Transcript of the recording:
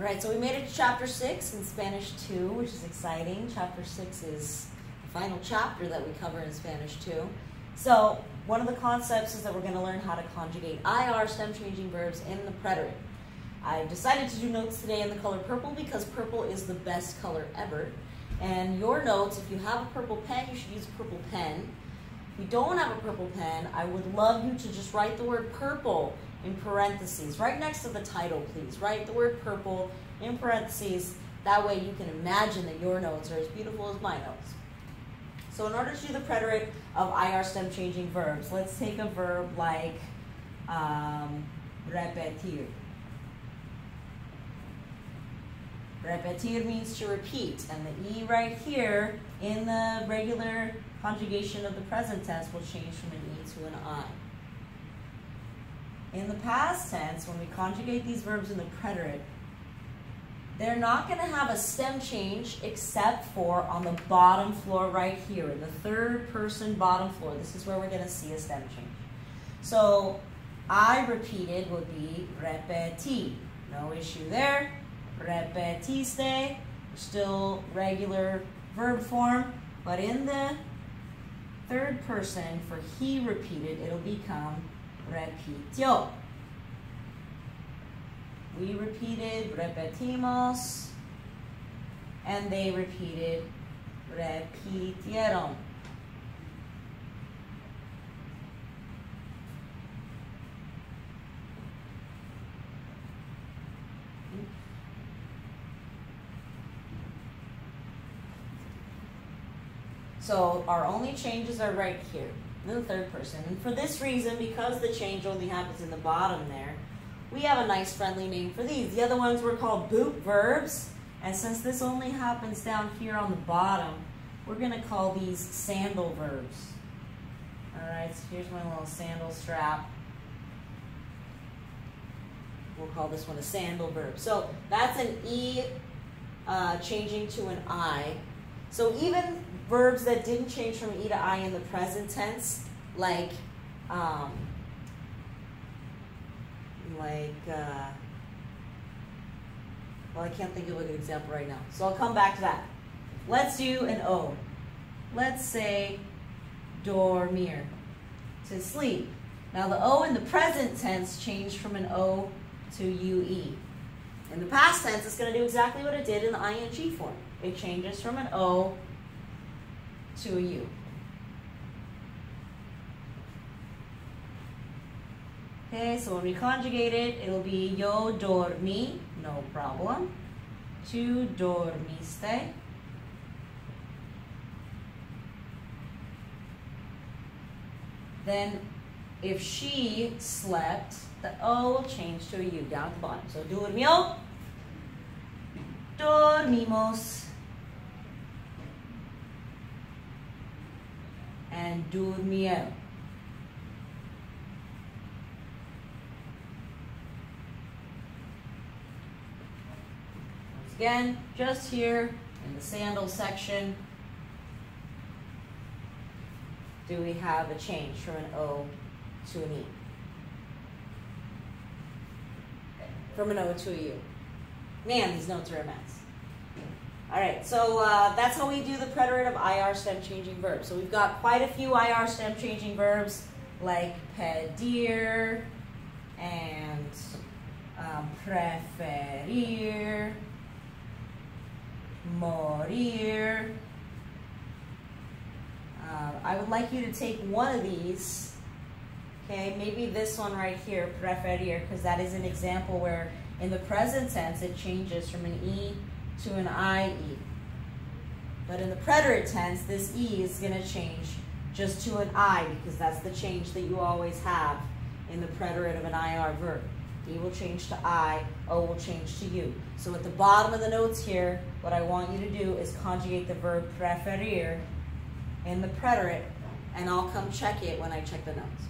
All right, so we made it to chapter six in Spanish two, which is exciting. Chapter six is the final chapter that we cover in Spanish two. So one of the concepts is that we're going to learn how to conjugate IR stem changing verbs in the preterite. I decided to do notes today in the color purple because purple is the best color ever. And your notes, if you have a purple pen, you should use a purple pen. You don't have a purple pen, I would love you to just write the word purple in parentheses, right next to the title, please. Write the word purple in parentheses. That way you can imagine that your notes are as beautiful as my notes. So in order to do the preterite of IR stem changing verbs, let's take a verb like um, repetir. Repetir means to repeat, and the E right here in the regular conjugation of the present tense will change from an E to an I. In the past tense, when we conjugate these verbs in the preterite, they're not going to have a stem change except for on the bottom floor right here, the third person bottom floor. This is where we're going to see a stem change. So I repeated would be repeti. No issue there repetiste, still regular verb form, but in the third person, for he repeated, it'll become repitió. We repeated, repetimos, and they repeated, repitieron. So our only changes are right here in the third person. And for this reason, because the change only happens in the bottom there, we have a nice friendly name for these. The other ones were called boot verbs. And since this only happens down here on the bottom, we're going to call these sandal verbs. All right, so here's my little sandal strap. We'll call this one a sandal verb. So that's an E uh, changing to an I. So even verbs that didn't change from E to I in the present tense, like, um, like, uh, well, I can't think of a good example right now. So I'll come back to that. Let's do an O. Let's say dormir, to sleep. Now the O in the present tense changed from an O to UE. In the past tense, it's going to do exactly what it did in the ing form. It changes from an O to you. Okay, so when we conjugate it, it'll be yo dormi, no problem. Tu dormiste. Then if she slept, the O will change to a U down at the bottom. So durmió, dormimos. And durmió. Once again, just here in the sandal section, do we have a change from an O to an E? From an O to a U. Man, these notes are a mess. All right, so uh, that's how we do the preterite of IR stem changing verbs. So we've got quite a few IR stem changing verbs like pedir and um, preferir, morir. Uh, I would like you to take one of these, okay, maybe this one right here, preferir, because that is an example where in the present tense it changes from an E to an IE. But in the preterite tense, this E is going to change just to an I because that's the change that you always have in the preterite of an IR verb. E will change to I, O will change to U. So at the bottom of the notes here, what I want you to do is conjugate the verb preferir in the preterite, and I'll come check it when I check the notes.